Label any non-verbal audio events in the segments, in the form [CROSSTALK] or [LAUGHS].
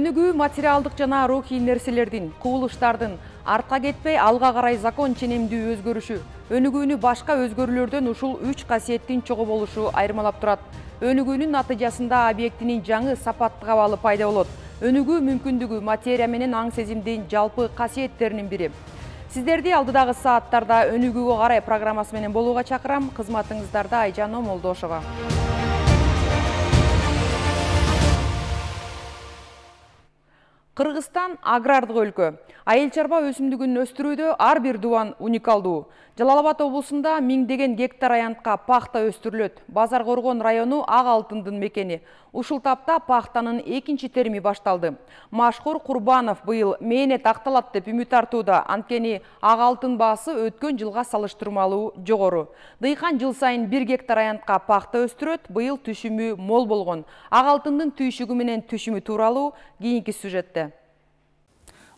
өнүгүү материалдык жана рухий нерселердин кубулуштардын артка кетпей алга карай закон ченемдүү өзгөрүшү өнүгүүнү башка өзгөрүүлөрдөн ушул үч касиеттин чогуу болушу айырмалап турат. Өнүгүүнүн натыйжасында объектинин жаңы сапаттык абалы пайда болот. Өнүгүү мүмкүндүгү материя менен аң сезимдин жалпы касиеттеринин бири. Сиздерди алдыдагы сааттарда өнүгүүгө карай программасы менен болууга чакырам. Кызматыңыздарда айжан омолдошова. Кыргызстан агрардык өлкө. Айыл чарба өсүмдүгүн өстүрүүдө ар бир дубан уникалдуу жалал абад облусунда миңдеген гектар аянтка пахта өстүрүлөт базар коргон району ак алтындын мекени ушул тапта пахтанын экинчи терими башталды. Машхур курбанов быйыл мээнет акталат деп үмүт артууда анткени алтын баасы өткөн жылга салыштырмалуу жогору дыйкан жыл сайын бир гектар аянтка пахта өстүрөт быйыл түшүмү мол болгон ак алтындын түйшүгү менен түшүмү тууралуу кийинки сюжетте.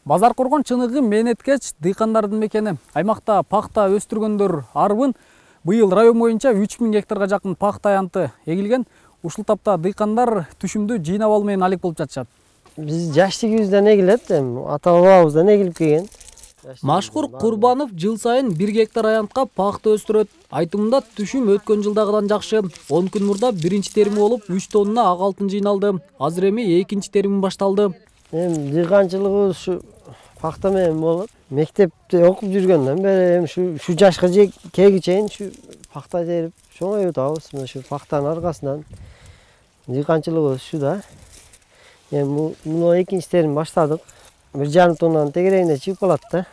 Базар коргон чыныгы мээнеткеч дыйкандардын мекени. Аймакта пахта өстүргөндөр арбын быйыл район боюнча үч миң гектарга жакын пахта аянты эгилген. Ушул тапта дыйкандар түшүмдү жыйнап алуу менен алек болуп жатышат. Биз жаштыгыбыздан эгилет ата бабабыздан эгилип келген. Машхур курбанов жыл сайын бир гектар аянтка пахта өстүрөт. Айтымында түшүм өткөн жылдагыдан жакшы. Он күн мурда биринчи терими болуп үч тонна ак алтын жыйналды. Азыр эми экинчи терими башталды. Эми дыйканчылыгыбыз ушу пахта менен болот мектепте окуп жүргөндөн бери эми ушу жашка келге чейин ушу пахта терип чоңоюп атабыз мына ушу пахтанын аркасынан дыйканчылыгыбыз ушу да эми мына экинчи терим баштадык бир жарым тоннанын тегерегинде чыгып калат да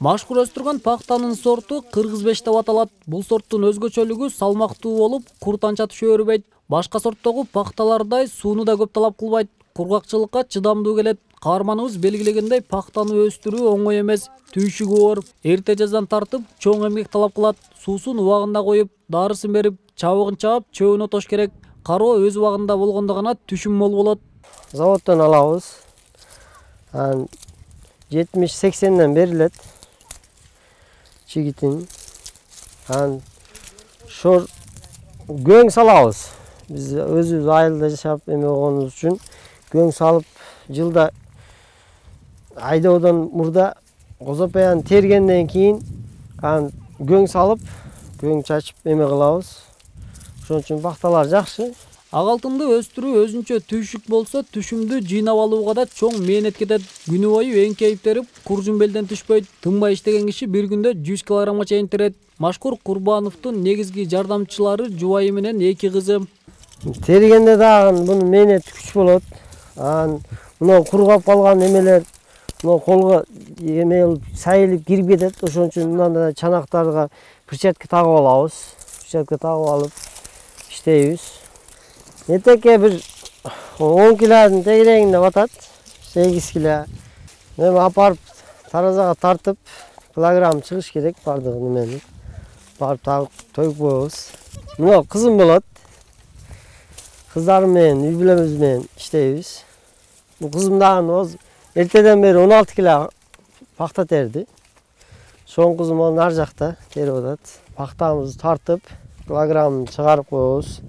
машхур өстүргөн пахтанын сорту кыргыз беш деп аталат бул сорттун өзгөчөлүгү салмактуу болуп курт анча түшө бербейт башка сорттогу пахталардай сууну да көп талап кылбайт кургакчылыкка чыдамдуу келет. Каарманыбыз белгилегендей пахтаны өстүрүү оңой эмес. Түйшүгү оор. Эрте жаздан тартып чоң эмгек талап кылат. Суусун убагында коюп дарысын берип чабыгын чаап чөбүн отош керек. Кароо өз убагында болгондо гана түшүм мол болот. Заводдон алабыз. Анан жетимиш сексенден берилет. Чигитин. Анан шор көң салабыз. Биз өзүбүз айылда жашап эме болгонубуз үчүн көң салып жылда айдоодон мурда козопаяны тергенден кийин анан көң салып көң чачып эме кылабыз ошон үчүн пахталар жакшы ак алтынды өстүрүү өзүнчө түйшүк болсо түшүмдү жыйнап алууга да чоң мээнет кетет күнү бою эңкейип терип куржун белден түшпөйт тынбай иштеген киши бир күндө жүз килограммга чейин терет машкур курбановдун негизги жардамчылары жубайы менен эки кызы тергенде дагы мунун мээнети күч болот анан мына кургап калган эмелер мына колго эме кылып сайылып кирип кетет ошон үчүн мындай чанактарга перчатка тагып алабыз. Перчатка тагып алып иштейбиз этекке бир он килонун тегерегинде батат сегиз кило. Эми алып барып таразага тартып килограмм чыгыш керек баардык неменин барып тагып тоюп коебуз мына кызым болот. кыздарым менен үй бүлөбүз менен иштейбиз кызым дагы эртеден бери он алты кило пахта терди чоң кызым анын ар жакта терип атат пахтабызды тартып килограммын чыгарып коебуз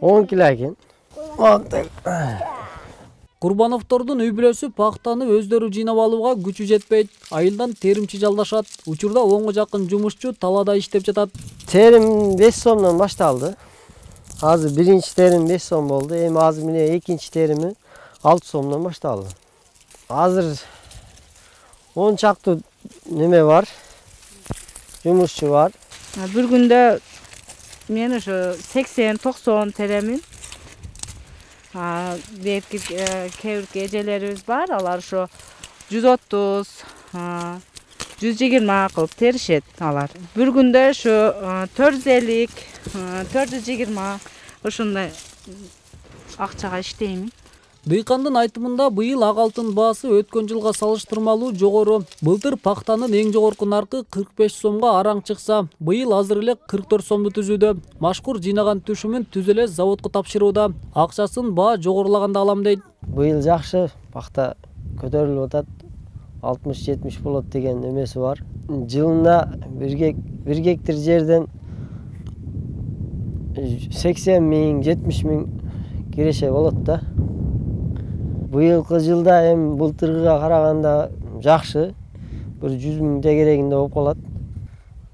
он кило экен курбановдордун үй бүлөсү пахтаны өздөрү жыйнап алууга күчү жетпейт айылдан теримчи жалдашат учурда онго жакын жумушчу талаада иштеп жатат терим беш сомдон башталды Hazır birinci terim 5 som oldu. Hem azmine ikinci terimi 6 somdan başladı. Hazır 10 çaktı nime var. Yumuşçu var. Bir günde meni şu 80-90 teremin deyip ki e, kevrik gecelerimiz var. Alar şu 130 ha, жүз жыйырма кылып теришет алар бир күндө ошо төрт жүз элүү төрт жүз жыйырма ошондой акчага иштейм дыйкандын айтымында быйыл ак алтын баасы өткөн жылга салыштырмалуу жогору былтыр пахтанын эң жогорку наркы кырк беш сомго араң чыкса быйыл азыр эле кырк төрт сомду түзүүдө машкур жыйнаган түшүмүн түз эле заводко тапшырууда акчасын баа жогорулаганда алам дейт быйыл жакшы пахта көтөрүлүп атат алтымыш жетимиш болот деген эмеси бар. Жылына бир гектар жерден сексен миң жетимиш миң киреше болот да. Быйылкы жылда эми былтыркыга караганда жакшы. Бир жүз миң тегерегинде болуп калат.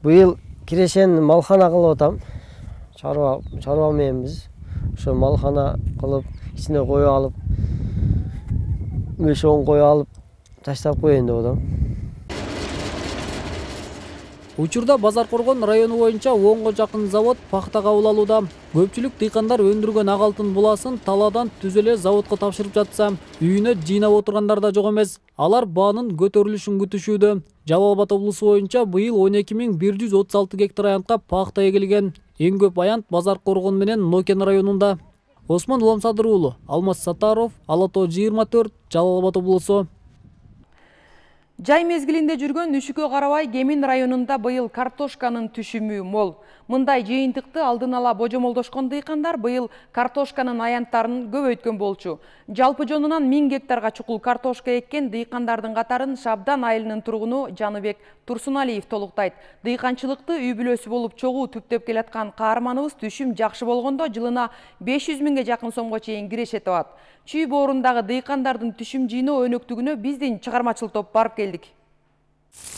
Быйыл кирешени малхана кылып атам. Чарба чарба мененбиз ошо малхана кылып ичине кое алып беш он кое алып таштап коеюн деп атам. Учурда базар коргон району боюнча онго жакын завод пахта кабыл алууда. Көпчүлүк дыйкандар өндүргөн ак алтын буласын талаадан түзө эле заводко тапшырып жатса үйүнө жыйнап отургандар да жок эмес. Алар баанын көтөрүлүшүн күтүшүүдө жалал абад облусу боюнча быйыл он эки миң бир жүз отуз алты гектар аянтка пахта эгилген эң көп аянт базар коргон менен нокен районунда. Осмон уламсадыр уулу алмаз сатаров ала тоо жыйырма төрт жалал абад облусу Жай мезгилинде жүргөн үшүккө карабай Кемин районунда быйыл картошканын түшүмү мол. Мындай жыйынтыкты алдын ала божомолдошкон дыйкандар быйыл картошканын аянттарын көбөйткөн болчу. Жалпы жонунан 1000 гектарга чукул картошка эккен дыйкандардын катарын Шабдан айылынын тургуну Жаныбек Турсуналиев толуктайт. Дыйканчылыкты үй бүлөсү болуп чогуу түптөп келаткан каарманыбыз түшүм жакшы болгондо жылына 500 миңге жакын сомго чейин киреше табат. Чүй боорундагы дыйкандардын түшүм жыйноо өнөктүгүнө биздин чыгармачыл топ барып келдик.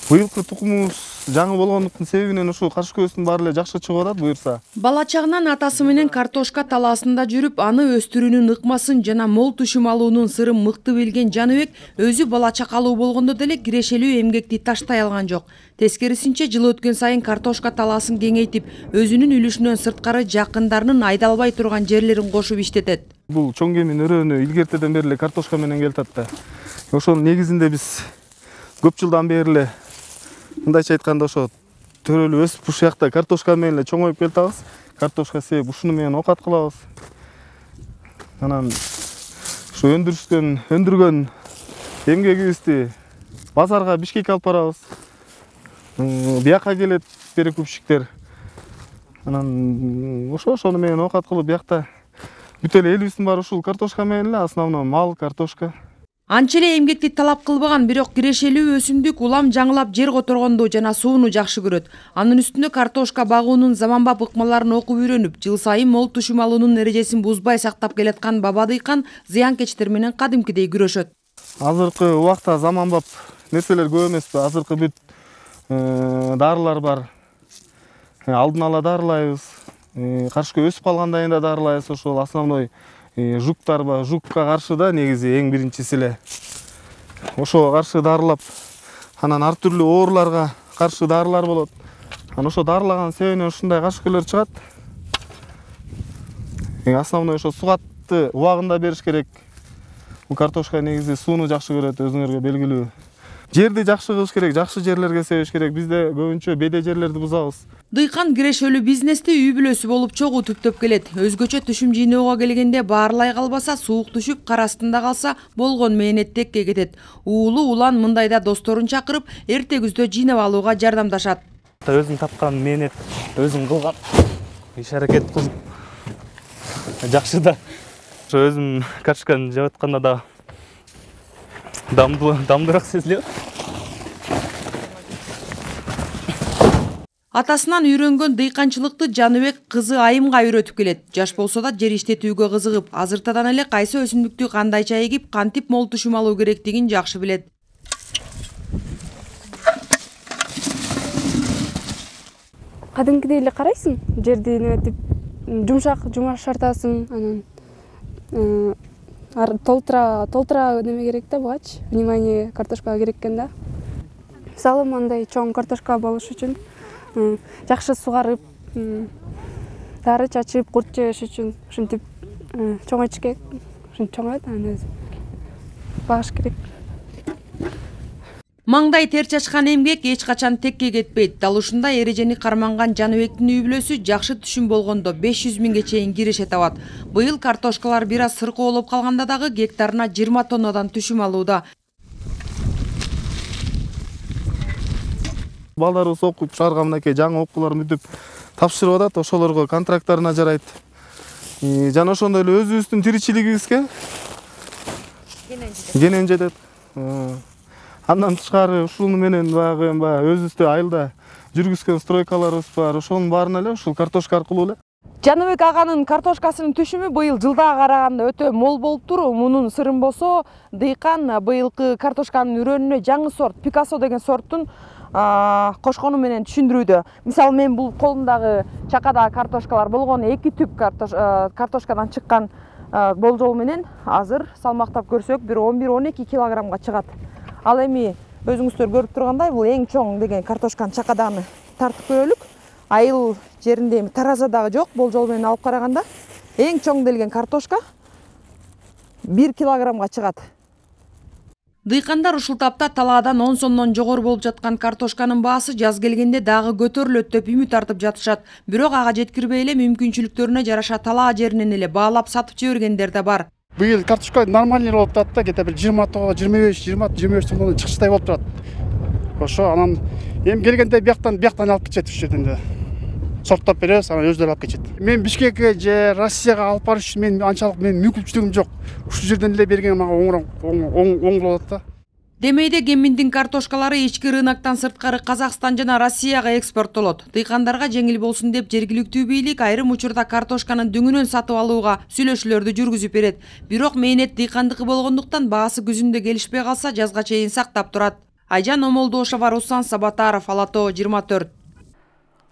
Быйылкы тукумубуз жаңы болгондуктун себебинен ушул каршы көбөстүн баары эле жакшы чыгып атат буюрса Бала чагынан атасы менен картошка талаасында жүрүп, аны өстүрүүнүн ыкмасын жана мол түшүм алуунун сырын мыкты билген Жаныбек өзү бала чакалуу болгондо деле кирешелүү эмгекти таштай алган жок. Тескерисинче жыл өткөн сайын картошка талаасын кеңейтип, өзүнүн үлүшүнөн сырткары жакындарынын айдалбай турган жерлерин кошуп иштетет. бул чоң кемин өрөөнү илгертеден бери эле картошка менен келе атат да ошонун негизинде биз көп жылдан бери эле мындайча айтканда ошо төрөлүп өсүп ушул жакта картошка менен эле чоңоюп келатабыз картошка себеп ушуну менен оокат кылабыз. Анан ушу өндүрүштөн өндүргөн эмгегибизди базарга бишкекке алып барабыз. Бияка келет перекупщиктер анан ошо ошону менен оокат кылып биякта бүт эле элибиздин баары ушул картошка менен эле основной мал картошка. Анча эле эмгекти талап кылбаган, бирок кирешелүү өсүмдүк улам жаңылап жер которгонду жана сууну жакшы көрөт. Анын үстүнө картошка багуунун заманбап ыкмаларын окуп үйрөнүп, жыл сайын мол түшүм алуунун эрежесин бузбай сактап келаткан баба дыйкан зыянкечтер менен кадимкидей күрөшөт. азыркы убакта заманбап нерселер көп эмеспи азыркы бүт э, дарылар бар алдын ала дарылайбыз Э, карышка өсүп калгандан кийин да дарылайбыз ошол основной э, жуктар бар жукка каршы да негизи эң биринчиси эле. Ошого каршы дарылап анан ар түрдүү ооруларга каршы дарылар болот. Анан ошо дарылаган себебинен ушундай карышкөлөр чыгат. Эң основной ошо сугатты убагында бериш керек. Бул картошка негизи сууну жакшы көрөт өзүңөргө белгилүү жерди жакшы кылыш керек жакшы жерлерге себиш керек бизде көбүнчө беде жерлерди бузабыз Дыйкан кирешөлүү бизнести үй бүлөсү болуп чогуу түптөп келет. Өзгөчө түшүм жыйноого келгенде баарлай калбаса, суук түшүп, кар астында калса, болгон мээнет текке кетет. Уулу улан мындайда досторун чакырып, эрте күздө жыйнап алууга жардамдашат. өзүң тапкан мээнет өзүң кылган иш аракет кылып жакшы да ошо өзүм картошканы жеп атканда да дамдуу дамдуураак сезилип Атасынан үйрөнгөн дыйканчылыкты Жаныбек кызы Айымга үйрөтүп келет. Жаш болсо да жер иштетүүгө кызыгып, азыртадан эле кайсы өсүмдүктү кандайча эгип, кантип мол түшүм алуу керектигин жакшы билет. кадимкидей эле карайсың жерди неметип жумшак жумшартасың анан э, толтура толтура неме керек да бугачы внимание картошкага керек экен да. Мисалы мындай чоң картошка болуш үчүн жакшы сугарып дары чачып курт жебеш үчүн ушинтип чоңойтуш керек ушинтип чоңоет анан өзү багыш керек Маңдай тер чачкан эмгек эч качан текке кетпейт. Дал ушундай эрежени карманган Жаныбектин үй бүлөсү жакшы түшүм болгондо 500 миңге чейин киреше табат. Быйыл картошкалар бир аз сыркоолоп калганда дагы гектарына 20 тоннадан түшүм алууда. балдарыбыз окуп чыгарган мынакей жаңы окууларын бүтүп тапшырып атат ошолорго контракттарына жарайт И жана ошондой эле өзүбүздүн тиричилигибизге кенен жетет Э, андан тышкары ушуну менен баягы эми баягы өзүбүздө айылда жүргүзгөн стройкаларыбыз бар. Ошонун баарына эле ушул картошка аркылуу эле. Жаныбек аганын картошкасынын түшүмү быйыл жылдага караганда өтө мол болуптур мунун сырын болсо дыйкан быйылкы картошканын үрөнүнө жаңы сорт пикасо деген сорттун кошкону менен түшүндүрүүдө. Мисалы мен бул колумдагы чакадагы картошкалар болгону эки түп картошкадан чыккан болжол менен азыр салмактап көрсөк бир он бир он эки килограммга чыгат. Ал эми өзүңүздөр көрүп тургандай бул эң чоң деген картошканын чакадагын тартып көрөлүк айыл жеринде эми таразадагы жок болжол менен алып караганда эң чоң делген картошка бир килограммга чыгат. Дыйкандар ушул тапта талаадан он сомдон жогору болуп жаткан картошканын баасы жаз келгенде дагы көтөрүлөт деп үмүт артып жатышат. Бирок ага жеткирбей эле мүмкүнчүлүктөрүнө жараша талаа жеринен эле баалап сатып жибергендер да бар быйыл картошка нормальный болуп турат да где то бир жыйырма тогуз жыйырма беш жыйырма жыйырма беш сомдон чыгыштай болуп турат ошо анан эми келгенде бияктан бияктан алып кетишет ушул жерден да сорттоп беребиз анан өздөрү алып кетишет мен бишкекке же россияга алып барыш үчүн мен анчалык менин мүмкүнчүлүгүм жок ушул жерден эле берген мага оң болуп атат да. Демейде кеминдин картошкалары ички рыноктон сырткары казакстан жана россияга экспорттолот. Дыйкандарга жеңил болсун деп жергиликтүү бийлик айрым учурда картошканын дүңүнөн сатып алууга сүйлөшүүлөрдү жүргүзүп берет. Бирок мээнет дыйкандыкы болгондуктан баасы күзүндө келишпей калса жазга чейин сактап турат. Айжан омолдошова руслан сабатаров ала тоо жыйырма төрт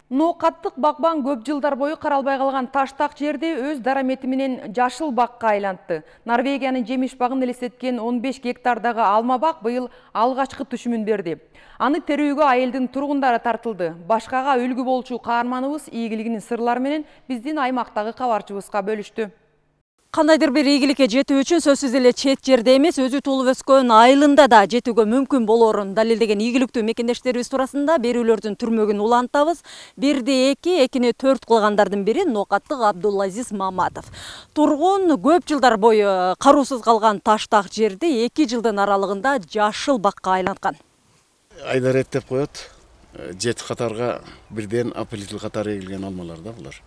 ноокаттык багбан көп жылдар бою каралбай калган таштак жерди өз дарамети менен жашыл бакка айлантты. Норвегиянын жемиш багын элестеткен он беш гектардагы алма бак быйыл алгачкы түшүмүн берди аны терүүгө айылдын тургундары тартылды. Башкага үлгү болчу каарманыбыз ийгилигинин сырлары менен биздин аймактагы кабарчыбызга бөлүштү кандайдыр бир ийгиликке жетүү үчүн сөзсүз эле чет жерде эмес өзү туулуп өскөн айылында да жетүүгө мүмкүн болоорун далилдеген ийгиликтүү мекендештерибиз туурасында берүүлөрдүн түрмөгүн улантабыз. Бирди эки экини төрт кылгандардын бири ноокаттык абдулазиз маматов. Тургун көп жылдар бою кароосуз калган таштак жерди эки жылдын аралыгында жашыл бакка айланткан. Айдар эттеп коет. Жети катарга бирден опылитель катары эгилген алмалар да булар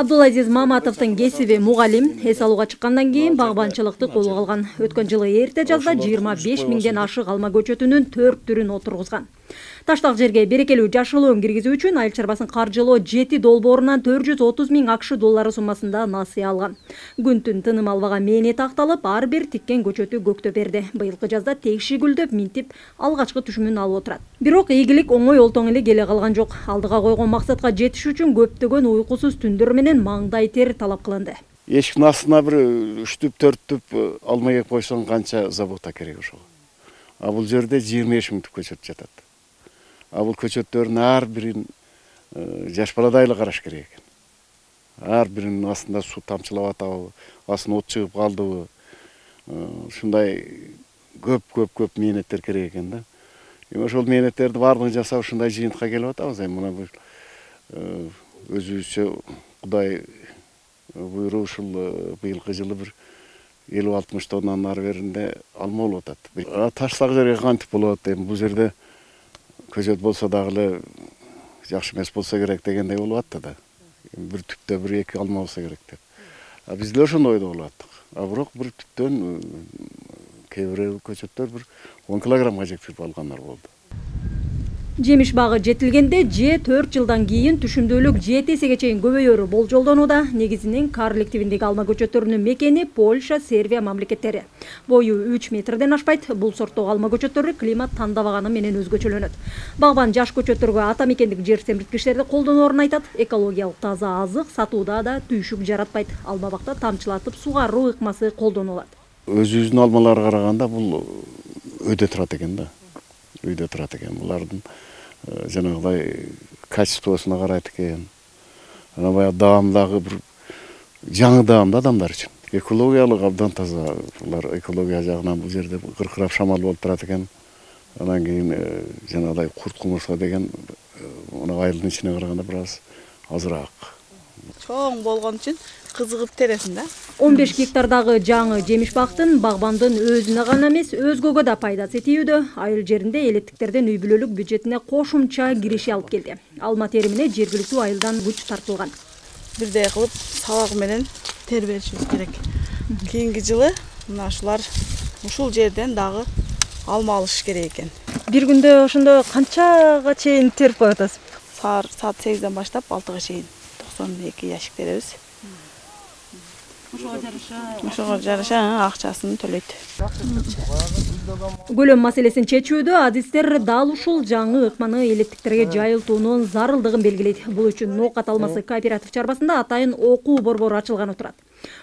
абдулазиз маматовдун кесиби мугалим эс алууга чыккандан кийин багбанчылыкты колго алган. Өткөн жылы эрте жазда жыйырма беш миңден ашык алма көчөтүнүн төрт түрүн отургузган таштак жерге берекелүү жашылуун киргизүү үчүн айыл чарбасын каржылоо жети долбоорунан төрт жүз отуз миң акш доллары суммасында насыя алган. Күн түн тыным албаган мээнети акталып ар бир тиккен көчөтү көктөп берди. Быйылкы жазда тегиши гүлдөп минтип алгачкы түшүмүн алып отурат. Бирок игилик оңой олтоң эле келе калган жок. Алдыга койгон максатка жетиш үчүн көптөгөн уйкусуз түндөр менен маңдай тер талап кылынды. Эшиктин астына бир үч түп төрт түп алма эгип койсоң канча забота керек ошого а бул жерде жыйырма беш миң түп көчөт жатат а бул көчөттөрдүн ар бирин жаш баладай эле караш керек экен ар биринин астында суу тамчылап атабы астына от чыгып калдыбы ушундай көп көп көп мээнеттер керек экен да. Эми ошол мээнеттерди баардыгын жасап ушундай жыйынтыкка келип атабыз эми мына бул өзүбүзчө кудай буйруп ушул быйылкы жылы бир элүү алтымыш тоннанын ары беринде алма болуп атат таштак жерге кантип болот эми бул жерде көчөт болсо дагы эле жакшы болсо керек дегендей болуп атты да. Бир түптө бир эки алма болсо керек деп. А биз деле ошондой ойдо болуп аттык. А бирок бир түптөн кээ бирөө көчөттөр бир он килограммга жеткирип алгандар болду. Жемиш багы жетилгенде же төрт жылдан кийин түшүмдүүлүк жети эсеге чейин көбөйөрү болжолдонууда. Негизинен карлик тибиндеги алма көчөттөрүнүн мекени польша сербия мамлекеттери. Бою үч метрден ашпайт. Бул сорттогу алма көчөттөрү климат тандабаганы менен өзгөчөлөнөт. Багбан жаш көчөттөргө ата мекендик жер семирткичтерди колдоноорун айтат. Экологиялык таза азык сатууда да түйшүк жаратпайт. Алма бакта тамчылатып сугаруу ыкмасы колдонулат. Өзүбүздүн алмаларга караганда бул өйдө турат экен да үйдө турат экен булардын жанагыдай качествосуна карайт экен анан баягы даам дагы бир жаңы даам да адамдар үчүн экологиялык абдан таза булар экология жагынан бул жерде кыркырап шамал болуп турат экен анан кийин жанагыдай курт кумурска деген мына айылдын ичине караганда бир аз азыраак чоң болгон үчүн кызыгып тересиң да он беш гектардагы жаңы жемиш бактын багбандын өзүнө гана эмес өзгөгө да пайдасы тийүүдө айыл жеринде элеттиктерден үй бүлөлүк бюджетине кошумча кириш алып келди. Алма теримине жергиликтүү айылдан күч тартылган. Бирдей кылып сабагы менен тербелишибиз керек. Кийинки жылы мына ушулар ушул жерден дагы алма алыш керек экен. Бир күндө ошондо канчага чейин терип коюп атасыз саат сегизден баштап алтыга чейин токсон эки ящик беребиз ошого жараша акчасын төлөйт. Көлөм маселесин чечүүдө адистер дал ушул жаңы ыкманы элеттиктерге жайылтуунун зарылдыгын белгилейт. Бул үчүн ноокат алмасы кооператив чарбасында атайын окуу борбору ачылганы турат.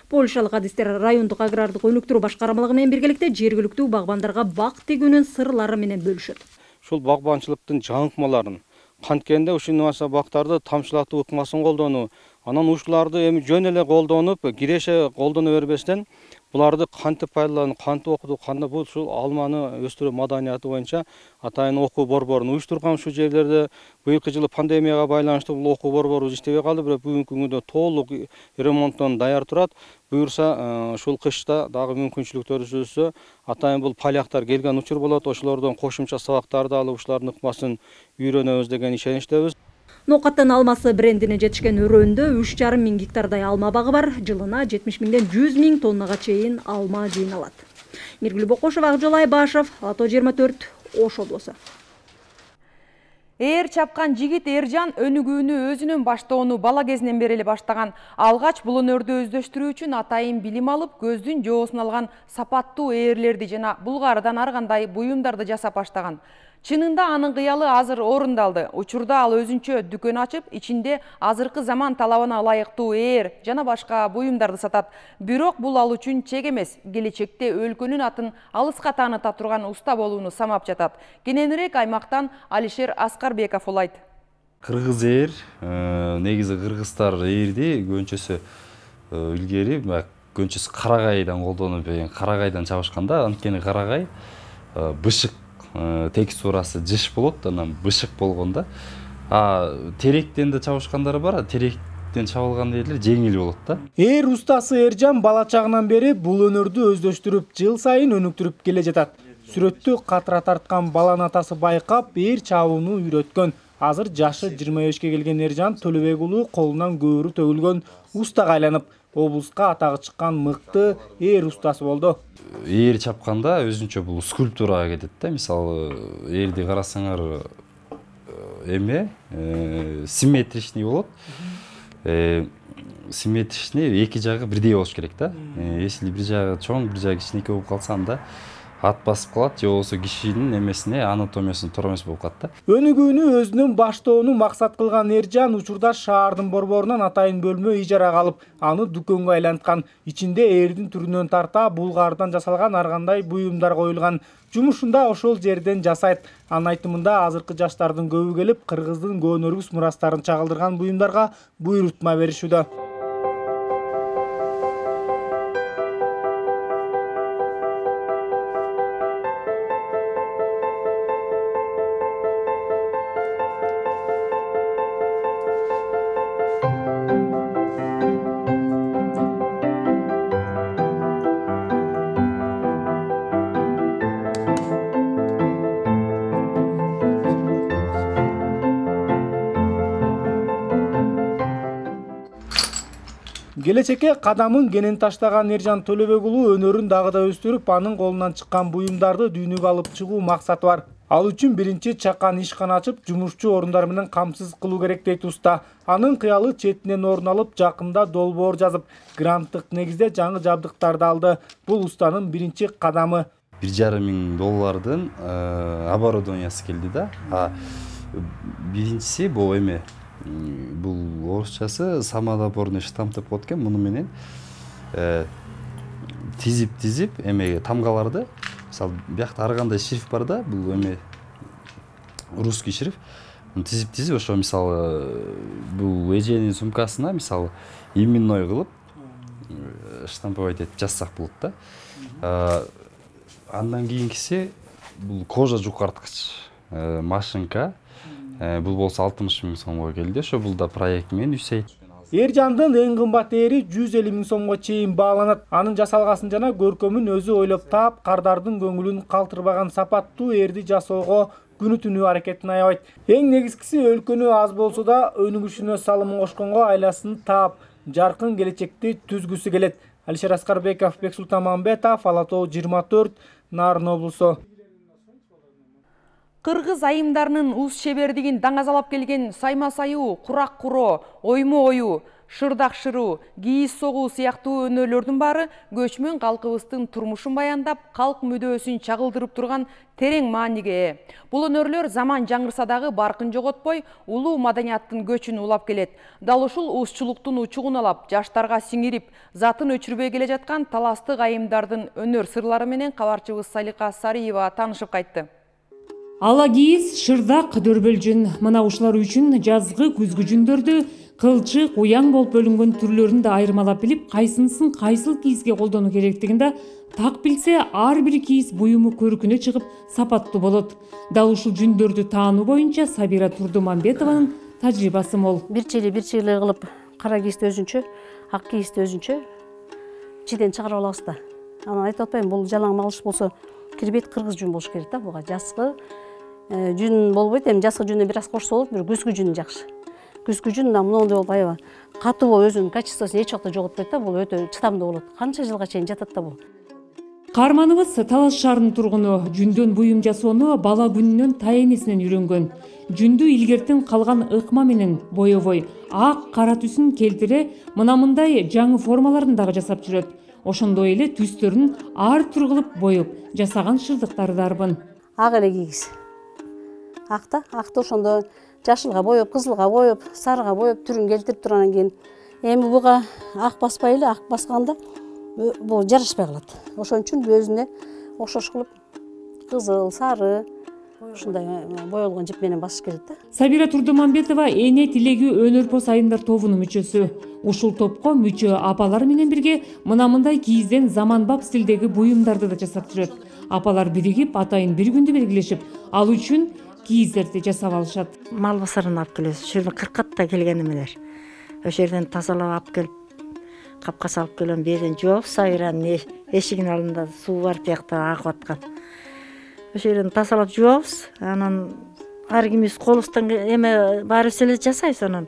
Польшалык адистер райондук агрардык өнүктүрүү башкармалыгы менен биргеликте жергиликтүү багбандарга бак тигүүнүн сырлары менен бөлүшөт. Ушул багбанчылыктын жаңы ыкмаларын канткенде ушул бактарды тамчылатуу ыкмасын колдонуу анан ушуларды эми жөн эле колдонуп киреше колдоно бербестен буларды кантип пайдаланып кантип окутуу кандай бул ушул алманы өстүрүү маданияты боюнча атайын окуу борборун уюштурган ушул жерлерде быйылкы жылы пандемияга байланыштуу бул окуу борбору иштебей калды. Бирок бүгүнкү күндө толук ремонттон даяр турат. Буюрса ушул кышта дагы мүмкүнчүлүктөр түзүлсө атайын бул поляктар келген учур болот. Ошолордон кошумча сабактарды алып ушулардын ыкмасын үйрөнөбүз деген ишеничтебиз. Ноокаттын алмасы брендине жетишкен өрөөндө үч жарым миң гектардай алма багы бар. Жылына жетимиш миңден жүз миң тоннага чейин алма жыйналат. Миргүл бокошова акжол айбашев ала тоо жыйырма төрт ош облусу ээр чапкан жигит эржан өнүгүүнү өзүнүн баштоону бала кезинен бери эле баштаган. Алгач бул өнөрдү өздөштүрүү үчүн атайын билим алып көздүн жоосун алган сапаттуу ээрлерди жана булгарыдан ар кандай буюмдарды жасап баштаган чынында анын кыялы азыр орундалды. Учурда ал өзүнчө дүкөн ачып ичинде азыркы заман талабына ылайыктуу ээр жана башка буюмдарды сатат. Бирок бул ал үчүн чек эмес. Келечекте өлкөнүн атын алыска тааныта турган уста болууну самап жатат. Кененирээк аймактан алишер аскарбеков улайт. Кыргыз ээр э, негизи кыргыздар ээрди көбүнчөсү э, илгери баягы көбүнчөсү карагайдан колдонуп карагайдан чабышкан да анткени карагай э, бышык Э, текстурасы болот анан бышык болгон да. А теректен да чабышкандар бар теректен чабылган ээрлер жеңил болот да. Ээр устасы эржан бала чагынан бери бул өнөрдү өздөштүрүп жыл сайын өнүктүрүп келе жатат. Сүрөттү катыра тарткан баланын атасы байкап ээр чабууну үйрөткөн. Азыр жашы жыйырма бешке келген эржан төлөбек уулу колунан көөрү төгүлгөн устага айланып облуска атагы чыккан мыкты ээр устасы болду ээр чапканда өзүнчө бул скульптурага кетет да мисалы ээрди карасаңар эме симметричный болот симметричный эки жагы бирдей болуш керек да если бир жагы чоң бир жагы кичинекей болуп калса анда ат басып калат. Же болбосо кишинин эмесине анатомиясына туура эмес болуп калат да. Өнүгүүнү өзүнүн баштоону максат кылган эржан учурда шаардын борборунан атайын бөлмө ижарага алып аны дүкөнгө айланткан. Ичинде ээрдин түрүнөн тарта булгардан жасалган ар кандай буюмдар коюлган. Жумушун да ошол жерден жасайт. Анын айтымында азыркы жаштардын көбү келип кыргыздын көөнөргүс мурастарын чагылдырган буюмдарга буйрутма беришүүдө келечекке кадамын кенен таштаган эржан төлөбек уулу өнөрүн дагы да өстүрүп анын колунан чыккан буюмдарды дүйнөгө алып чыгуу максаты бар. Ал үчүн биринчи чакан ишкана ачып жумушчу орундар менен камсыз кылуу керек дейт уста. Анын кыялы четинен орун алып жакында долбоор жазып гранттык негизде жаңы жабдыктарды алды. Бул устанын биринчи кадамы. Бир жарым миң доллардын э, оборудованиясы келди да. Биринчиси бул эме бул орусчасы самодоборный штамп деп коет экен муну менен э, тизип тизип эмеге тамгаларды мисалы биякта ар кандай шрифт бар да бул эме русский шрифт тизип тизип ошо мисалы бул эженин сумкасына мисалы именной кылып э, штамповать этип жазсак болот да. Андан кийинкиси бул кожа жукарткыч э, машинка Э, бул болсо алтымыш миң сомго келди. Ошо бул да проект менен эржандын эң кымбат ээри жүз элүү миң сомго чейин бааланат. Анын жасалгасын жана көркөмүн өзү ойлоп таап кардардын көңүлүн калтырбаган сапаттуу ээрди жасоого күнү түнү аракетин аябайт. Эң негизгиси өлкөнү аз болсо да өнүгүшүнө салымын кошконго айласын таап жаркын келечекти түзгүсү келет. Алишер аскарбеков бексултан мамбетов ала тоо жыйырма төрт нарын облусу кыргыз айымдарынын уз чебердигин даңазалап келген сайма саюу курак куроо оймо оюу шырдак шыруу кийиз согуу сыяктуу өнөөлөрдүн баары көчмөн калкыбыздын турмушун баяндап калк мүдөөсүн чагылдырып турган терең мааниге ээ бул өнөрлөр заман жаңырса дагы баркын жоготпой улуу маданияттын көчүн улап келет. Дал ушул узчулуктун учугун алап жаштарга сиңирип затын өчүрбөй келе жаткан таластык айымдардын өнөр сырлары менен кабарчыбыз салика сариева таанышып кайтты. Ала кийиз шырдак дөбөлжүн мына ушулар үчүн жазгы күзгү жүндөрдү кылчык уяң болуп бөлүнгөн түрлөрүн да айырмалап билип кайсынысын кайсыл кийизге колдонуу керектигин да так билсе ар бир кийиз буюму көркүнө чыгып сапаттуу болот. Дал ушул жүндөрдү таануу боюнча сабира турдумамбетованын тажрыйбасы мол. Бир чили бир чили кылып кара кийизди өзүнчө ак кийизди өзүнчө ичинен чыгарып алабыз да. Анан айтып атпаймынбы бул жалаң малыш болсо кирбейт кыргыз жүн болуш керек да буга. Жазгы э, жүн болбойт эми жазгы жүнү бир аз кошсо болот бирок күзгү жүн жакшы. Күзгү жүн мына моундай болуп аябай катуу болуп өзүнүн качествосун эч убакта жоготпойт да бул өтө чыдамдуу болот. Канча жылга чейин жатат да бул? Каарманыбыз талас шаарынын тургуну. Жүндөн буюм жасоону бала күнүнөн тайэнесинен үйрөнгөн. Жүндү илгертен калган ыкма менен боебой ак кара түсүн келтире мына мындай жаңы формаларын дагы жасап жүрөт. Ошондой эле түстөрүн ар түр кылып боеп жасаган шырдыктары дарбын ак эле кийиз ак да акты ошондо жашылга боеп кызылга боеп сарыга боеп түрүн келтирип туруп анан кийин. Эми буга ак баспай эле ак басканда бул жарашпай калат. Ошон үчүн өзүнө окшош кылып кызыл сары ушундай боелгон жип менен басыш керек да. Сабира турдумамбетова эне тилеги өнөрпос айымдар тобунун мүчөсү. Ушул топко мүчө апалар менен бирге мына мындай кийизден заманбап стилдеги буюмдарды да жасап жүрөт. Апалар биригип атайын бир күндү белгилешип ал үчүн кийиздерди жасап алышат? Мал базарынан алып келебиз ушул жерден кыркытта келген эмелер. Ошол жерден тазалап алып келип капка салып келем бери жуабыз сабиранын эшигинин алдында суу бар тиякта агып аткан. Ошол жерден тазалап жуабыз. Анан ар кимибиз колубуздан эме баарыбыз эле жасайбыз анан.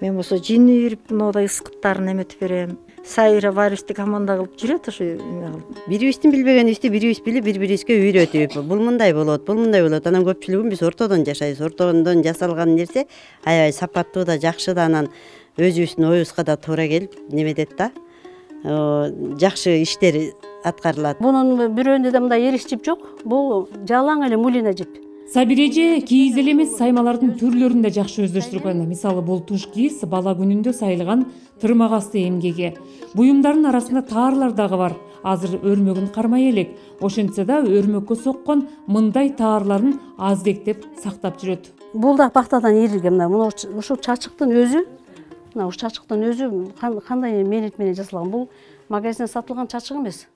Мен болсо жин үйүрүп моундай ыскыктарын эметип берем сайра баарыбизди команда кылып жүрөт ошо эме кылып бирибиздин билбегенибизди бирибиз билип бири бирибизге үйрөтүп. Бул мындай болот бул мындай болот. Анан көпчүлүгүн биз ортодон жашайбыз. Ортодон жасалган нерсе аябай сапаттуу да жакшы да анан өзүбүздүн оюбузга да туура келип неметет да? Жакшы иштер аткарылат. Мунун бирөөндө да мындай эриш жип жок. Бул жалаң эле мулина жип сабира эже кийиз эле эмес саймалардын түрлөрүн да жакшы өздөштүргөн мисалы бул туш кийиз бала күнүндө сайылган тырмак асты эмгеги буюмдардын арасында таарлар дагы бар. Азыр өрмөгүн кармай элек. Ошентсе да өрмөккө соккон мындай таарларын аздектеп сактап жүрөт. Бул да пахтадан ийрилген мына ушул чачыктын өзү мына ушул чачыктын өзү кандай мээнет менен жасалган? Бул магазинден сатылган чачык эмес.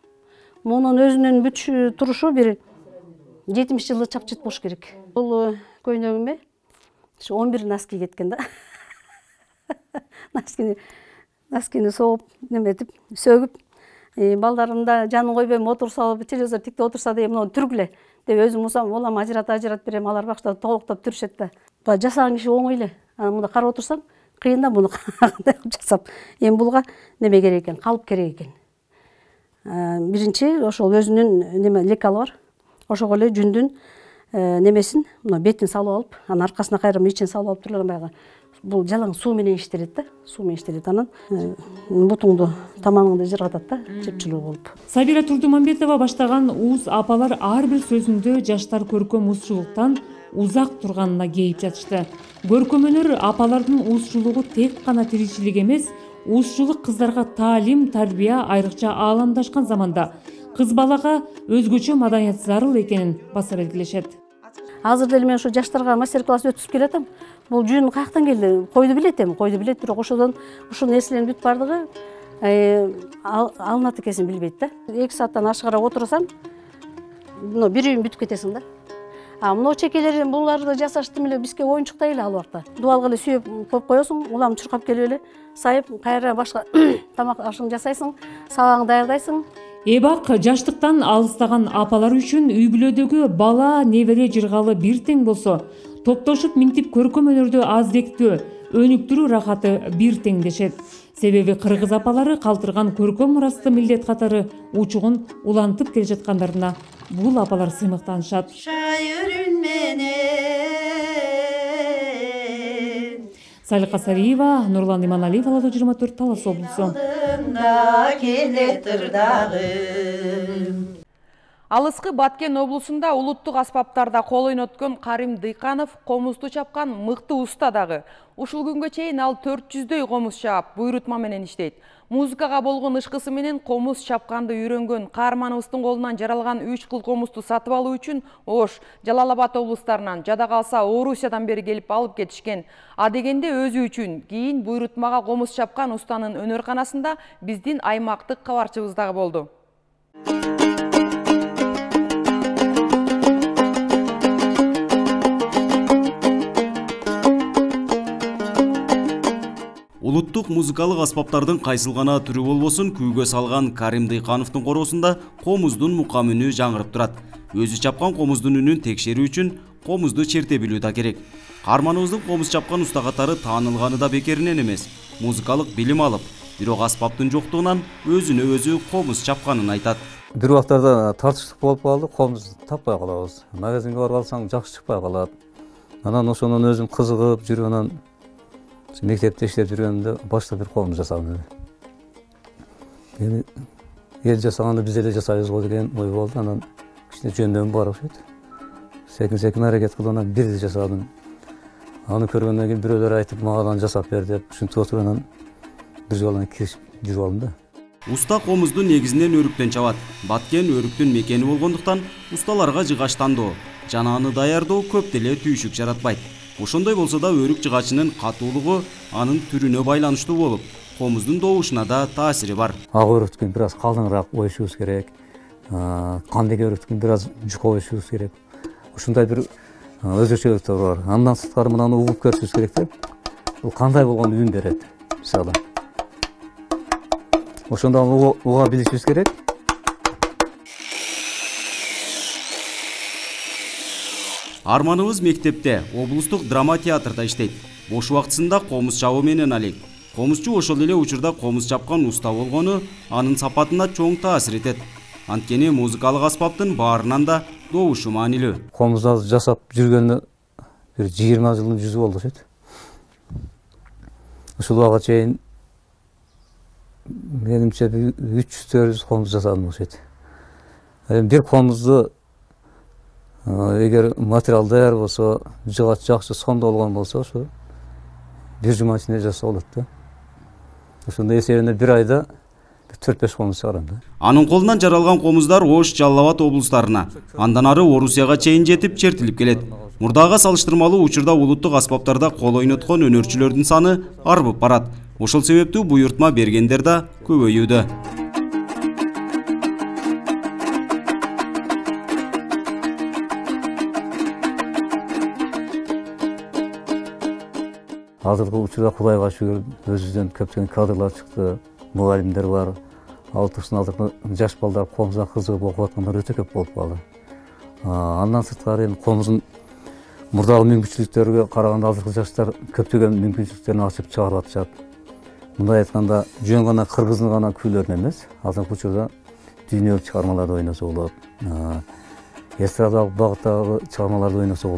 Мунун өзүнүн бүтүш турушу бир жетимиш жылы чапчыт болуш керек. Бул э, көйнөгүмө ушу он бир носки кеткен да. [LAUGHS] Носкини носкини согуп неметип сөгүп э, балдарым да жанын койбойм отуруп салып телевизор тиктеп отурса деген муну түргүлө деп өзүм урсам балам ажырат ажырат берем алар башта толуктап түрүшөт да баягы жасаган киши оңой эле. Анан мындай карап отурсаң кыйын да муну кандай кылып жасап эми буга неме керек экен? Калып керек экен. Э, биринчи ошол өзүнүн неме лекалы бар. Ошого эле жүндүн э, немесин мына бетин салып алып анан аркасына кайра ичин салып алып туруп баягы бул жалаң суу менен иштелет да суу менен иштелет анан э, бутуңду тамагыңды жыргатат да жеп жылуу болуп. Сабира турдумамбетова баштаган уз апалар ар бир сөзүндө жаштар көркөм узчулуктан узак турганына кейип жатышты көркөм өнөр апалардын узчулугу тек гана тиричилик эмес узчулук кыздарга таалим тарбия айрыкча ааламдашкан заманда кыз балага өзгөчө маданият зарыл экенин баса белгилешет азыр деле мен ушу жаштарга мастер класс өткүзүп келатам. Бул жүн каяктан келди койду билет эми койду билет бирок ошодон ушул нерселердин бүт баардыгы э, алынат экенсин билбейт да. Эки сааттан ашыгыраак отурсаң мына бир үйүн бүтүп кетесиң да. А могу чекелер буларды жасаш тим эле бизге оюнчуктай эле ал убакта дубалга эле сүйөп коюп коесуң улам чуркап келип эле. Сайып кайра башка [COUGHS] тамак ашыңды жасайсың сабагыңды даярдайсың эбак жаштыктан алыстаган апалар үчүн үй бүлөдөгү бала небере жыргалы бир тең болсо топтошуп минтип көркөм өнөрдү аздектөө өнүктүрүү рахаты бир тең дешет себеби кыргыз апалары калтырган көркөм мурасты милдет катары учугун улантып келе жаткандарына бул апалар сыймыктанышат. Шайыр менен. Салика сариева нурлан иманалиев ала тоо жыйырма төрт талас облусу. başında kirli tırdağı алыскы баткен облусунда улуттук аспаптарда кол ойноткон карим дыйканов комузду чапкан мыкты уста дагы. Ушул күнгө чейин ал төрт жүздөй комуз чаап буйрутма менен иштейт. Музыкага болгон ышкысы менен комуз чапканды үйрөнгөн каарманыбыздын колунан жаралган үч кыл комузду сатып алуу үчүн ош. Жалал абад облустарынан жада калса орусиядан бери келип алып кетишкен. Адегенде өзү үчүн кийин буйрутмага комуз чапкан устанын өнөрканасында биздин аймактык кабарчыбыз дагы болду улуттук музыкалык аспаптардын кайсыл гана түрү болбосун күүгө салган карим дыйкановдун короосунда комуздун мукам үнү жаңырып турат. Өзү чапкан комуздун үнүн текшерүү үчүн комузду черте билүү да керек. Каарманыбыздын комуз чапкан уста катары таанылганы да бекеринен эмес. Музыкалык билим алып бирок аспаптын жоктугунан өзүнө өзү комуз чапканын айтат. Бир убактарда тартыштык болуп калды комузду таппай калабыз. Магазинге барып алсаң жакшы чыкпай калат. Анан ошондон өзүм кызыгып жүрүп анан мектепте иштеп жүргөндө баштап бир комуз жасадым эми эл жасаганда биз эле жасайбыз го деген ой болду анан кичине жөндөмү бар окшойт секин секин аракет кылып анан бирди жасадым аны көргөндөн кийин бирөөлөр айтып дагы жасап бер деп ушинтип отуруп анан бир жолу киришип жүрүп алдым да уста комузду негизинен өрүктөн чабат баткен өрүктүн мекени болгондуктан усталарга жыгач тандоо жана аны даярдоо көп деле түйшүк жаратпайт ошондой болсо да өрүк жыгачынын катуулугу анын түрүнө байланыштуу болуп комуздун добушуна да таасири бар. Ак өрүктүкүн бир аз калдыңыраак оюшубуз керек. Кандек өрүктүкүн бир аз жука оюшубуз керек. Ушундай бир өзгөчөлүктөр бар. Андан сырткары мынаны угуп көрүшүбүз керек да бул кандай болгондо үн берет мисалы. Ошондо уга билишибиз керек. Арманыбыз мектепте облустук драма театрда иштейт бош убактысында комуз чабуу менен алек комузчу ошол эле учурда комуз чапкан уста болгону анын сапатына чоң таасир этет анткени музыкалык аспаптын баарынан да добушу маанилүү. Комузду жасап жүргөнүнө бир жыйырма жылдын жүзү болду окшойт ушул убакка чейин менимче үч жүз төрт жүз комуз жасадым окшойт эми бир комузду эгер материал даяр болсо жыгач жакшы сомдолгон болсо ошо бир жума ичинде жасаса болот да. Ошондо эсебинде бир айда төрт беш комуз чыгарам да. Анын колунан жаралган комуздар ош жалал абад облустарына андан ары орусияга чейин жетип чертилип келет мурдага салыштырмалуу учурда улуттук аспаптарда кол ойноткон өнөрчүлөрдүн саны арбып барат ошол себептүү буйртма бергендер да көбөйүүдө азыркы учурда кудайга шүгүр өзүбүздөн көптөгөн кадрлар чыкты мугалимдер бар алып азыркы жаш балдар комузга кызыгып окуп аткандар өтө көп болуп калды андан сырткары эми комуздун мурдагы мүмкүнчүлүктөргө караганда азыркы жаштар көптөгөн мүмкүнчүлүктөрүн ачып чыгарып атышат мындай айтканда жөн гана кыргыздын гана күйлөрүн эмес азыркы учурда дүйнөлүк чыгармаларды ойносо болот эстрадалык багыттагы чыгармаларды ойносо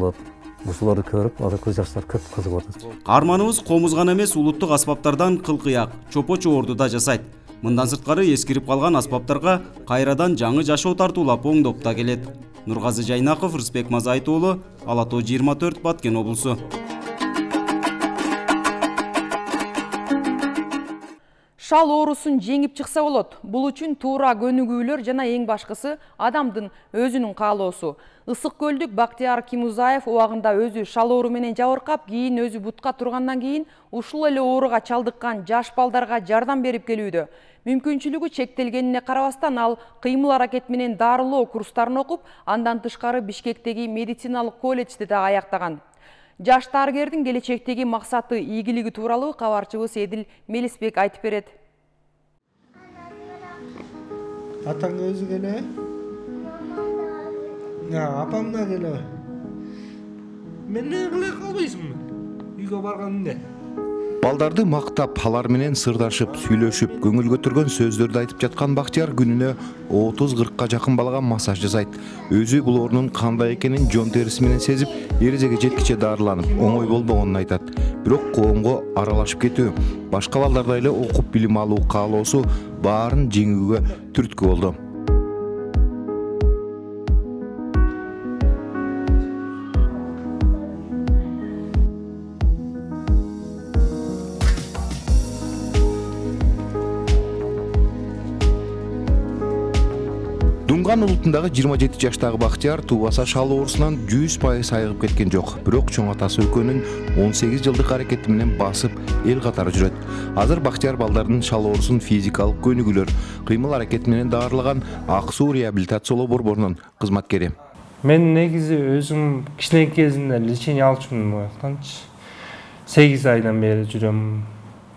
болот ушуларды көрүп азыркы жаштар көп кызыгып атат каарманыбыз комуз гана эмес улуттук аспаптардан кылкыяк чопо чоорду да жасайт мындан сырткары эскирип калган аспаптарга кайрадан жаңы жашоо тартуулап оңдоп да келет нургазы жайнаков рысбек мазаит уулу ала тоо жыйырма төрт баткен облусу шал оорусун жеңип чыкса болот бул үчүн туура көнүгүүлөр жана эң башкысы адамдын өзүнүн каалоосу ысык көлдүк бактияр кимузаев убагында өзү шал оору менен жабыркап кийин өзү бутка тургандан кийин ушул эле ооруга чалдыккан жаш балдарга жардам берип келүүдө. Мүмкүнчүлүгү чектелгенине карабастан ал кыймыл аракет менен дарылоо курстарын окуп андан тышкары бишкектеги медициналык колледжди да аяктаган. Жаш дарыгердин келечектеги максаты ийгилиги тууралуу кабарчыбыз эдил мелисбек айтып берет. Атаң өзү келе апам да келе мен эмне кыла калбайсыңбы? Үйгө барган эмне балдарды мактап алар менен сырдашып сүйлөшүп көңүл көтөргөн сөздөрдү айтып жаткан бактияр күнүнө отуз кыркка жакын балага массаж жасайт. Өзү бул оорунун кандай экенин жон териси менен сезип эрежеге жеткиче дарыланып оңой болбогонун айтат. Бирок коомго аралашып кетүү башка балдардай эле окуп билим алуу каалоосу баарын жеңүүгө түрткү болду дунган улутундагы жыйырма жети жаштагы бактияр туу баса шал оорусунан жүз пайыз айыгып кеткен жок бирок чоң атасы өлкөнүн он сегиз жылдык аракети менен басып эл катары жүрөт азыр бактияр балдардын шал оорусун физикалык көнүгүүлөр кыймыл аракети менен даарылаган ак суу реабилитациялоо борборунун кызматкери мен негизи өзүм кичинекей кезимден лечение алчумун могу жактанчы сегиз айдан бери жүрөм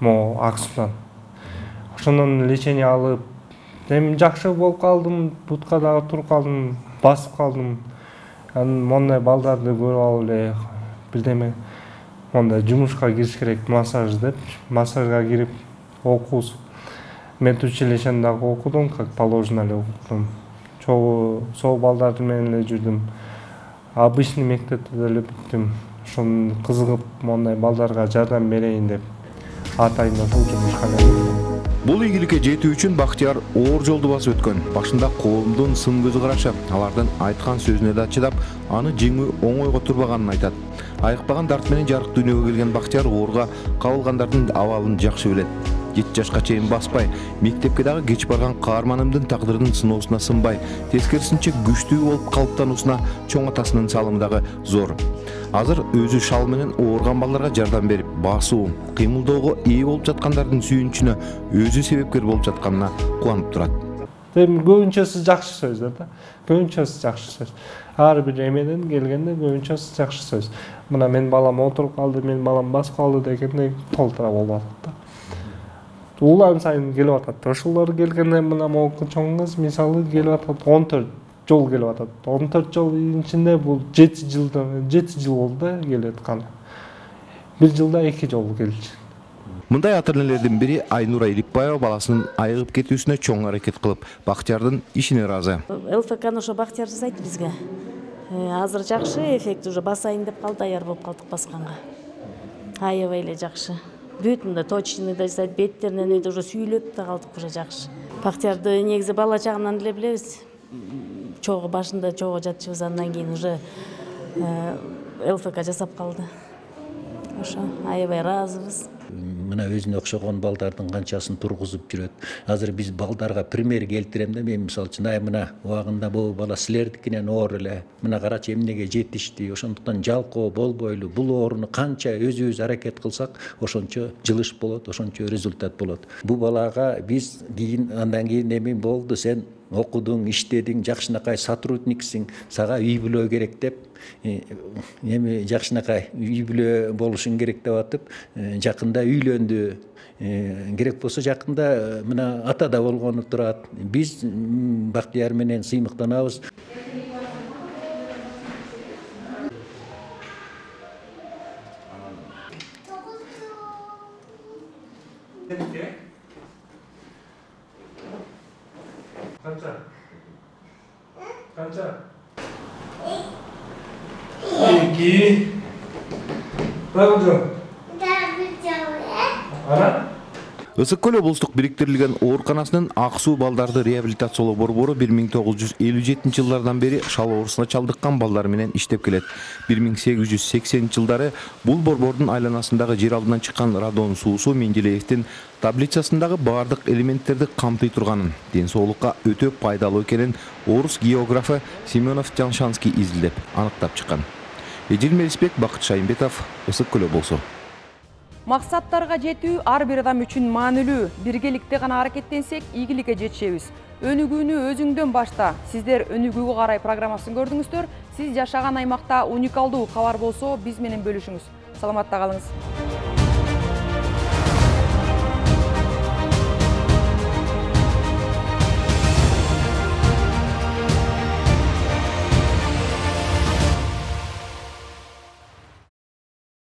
могу ак суудан ошондон лечение алып эми жакшы болуп калдым будка дагы туруп калдым басып калдым анан моундай балдарды көрүп алып эле бирдеме мондай жумушка кириш керек массаж деп. Массажга кирип окуусу медучилищени дагы окудум как положено эле окудум чогуу сол балдар менен эле жүрдүм обычный мектепти деле бүттүм ошону кызыгып моундай балдарга жардам берейин деп атайын ушул жумушка бул ийгиликке жетүү үчүн бактияр оор жолду басып өткөн. Башында коомдун сын көзү карашы алардын айткан сөзүнө да чыдап аны жеңүү оңойго турбаганын айтат. Айыкпаган дарт менен жарык дүйнөгө келген бактияр ооруга кабылгандардын абалын жакшы билет жети жашка чейин баспай. Мектепке дагы кеч барган каарманымдын тагдырдын сыноосуна сынбай. Тескерисинче күчтүү болуп калыптануусуна чоң атасынын салымы дагы зор. Азыр өзү шал менен ооруган балдарга жардам берип басуу кыймылдоого ээ болуп жаткандардын сүйүнүчүнө өзү себепкер болуп жатканына кубанып турат. Эми көбүнчөсү жакшы сөздөр да. Көбүнчөсү жакшы сөз. Ар бир эмеден келгенде көбүнчөсү жакшы сөз. Мына менин балам отуруп калды менин балам басып калды дегендей толтура болуп атат да улам сайын келип атат ошолор келгенде мына могу чоң кыз мисалы келип атат он төрт жол келип атат он төрт жылдын ичинде бул жети жылда жети жыл болду да келатканы бир жылда эки жолу келчү мындай ата энелердин бири айнура иликбаева баласынын айыгып кетүүсүнө чоң аракет кылып бактиярдын ишине ыраазы лфкны ошо бактияр жасайт бизге азыр жакшы эффект уже басайын деп калды даяр болуп калдык басканга аябай эле жакшы бүт мындай точный да жасайт беттеринен үйдө уже сүйлөп да калдык уже жакшы бактиярды негизи бала чагынан эле билебиз чогуу башында чогуу жатчубуз андан кийин уже лфк жасап калды ошо аябай ыраазыбыз мына өзүнө окшогон балдардын канчасын тургузуп жүрөт азыр биз балдарга пример келтирем да мен мисалы үчүн ай мына убагында могу бала силердикинен оор эле мына карачы эмнеге жетишти ошондуктан жалкоо болбойлу бул ооруну канча өзүбүз аракет кылсак ошончо жылыш болот ошончо результат болот бул балага биз кийин андан кийин эми болду сен окудуң иштедиң жакшынакай сотрудниксиң сага үй бүлө керек деп эми жакшынакай үй бүлө болушуң керек деп атып жакында үйлөндү керек болсо жакында мына ата да болгону турат биз бактияр менен сыймыктанабыз 깜짝. 깜짝. 이기. 나도 좀. 나도 좀 해. 알아? Көл облустук бириктирилген ооруканасынын ак суу балдарды реабилитациялоо борбору бир миң тогуз жүз элүү жетинчи жылдардан бери шал оорусуна чалдыккан балдар менен иштеп келет бир миң сегиз жүз сексенинчи жылдары бул борбордун айланасындагы жер алдынан чыккан радон суусу менделеевдин таблицасындагы баардык элементтерди камтый турганын ден соолукка өтө пайдалуу экенин орус географы семенов жаншанский изилдеп аныктап чыккан мелисбек бакыт шайымбетов ысык көл облусу максаттарга жетүү ар бир адам үчүн маанилүү биргеликте гана аракеттенсек ийгиликке жетишебиз өнүгүүнү өзүңдөн башта. Сиздер өнүгүүгө карай программасын көрдүңүздөр сиз жашаган аймакта уникалдуу кабар болсо биз менен бөлүшүңүз. Саламатта калыңыз